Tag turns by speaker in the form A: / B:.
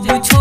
A: we